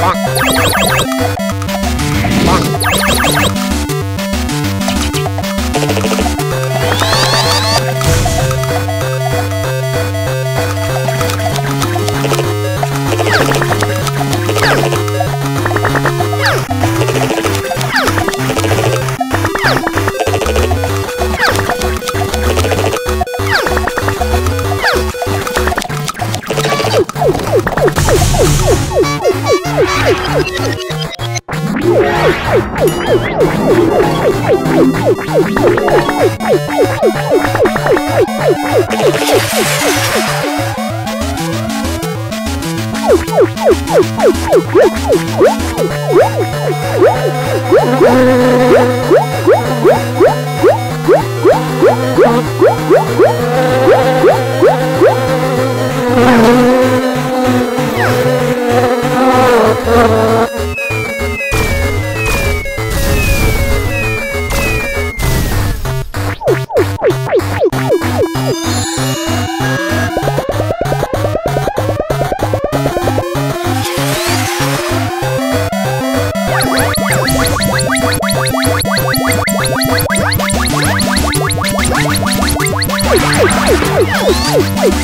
Bonk. Oh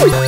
Woo!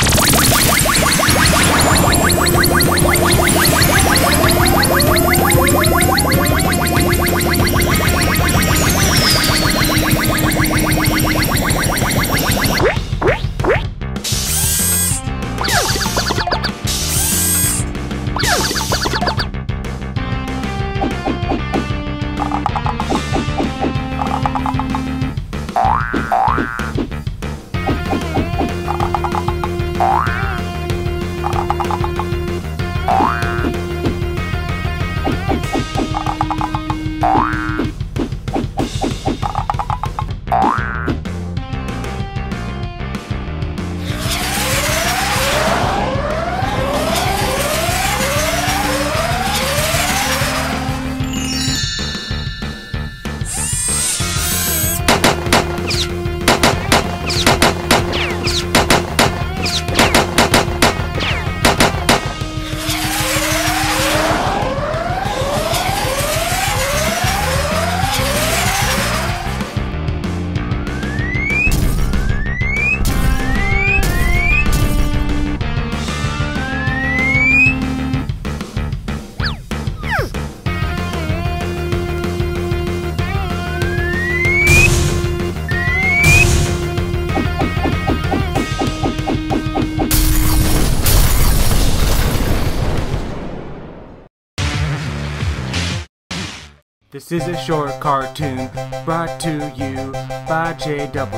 This is a short cartoon brought to you by JW.